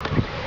you